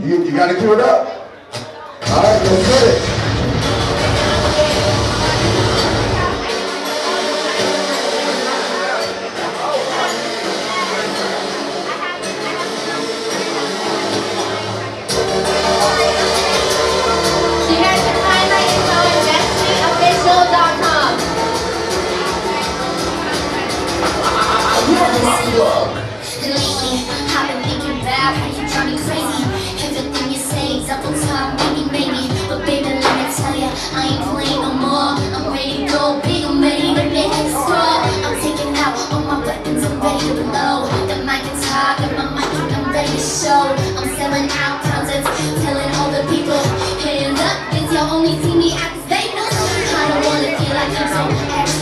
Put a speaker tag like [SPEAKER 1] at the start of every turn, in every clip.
[SPEAKER 1] You, you got to give it up. All right, let's get it.
[SPEAKER 2] Look, I've been thinking back, I've been turning crazy show. I'm selling out concerts, telling all the people, hands up, it's your only see me at the stadium. I don't wanna feel like I'm so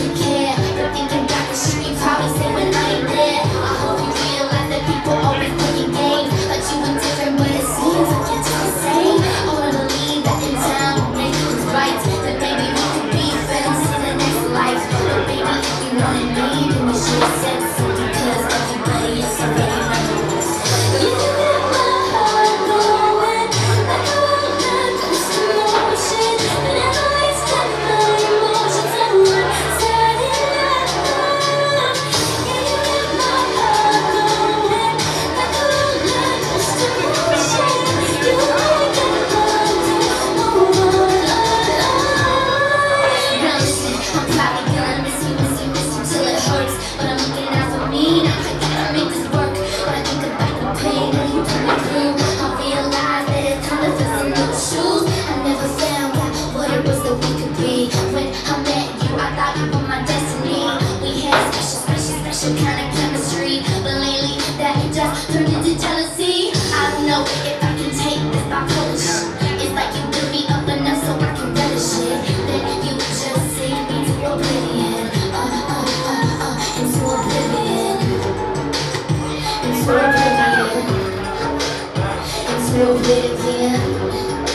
[SPEAKER 2] little bit again.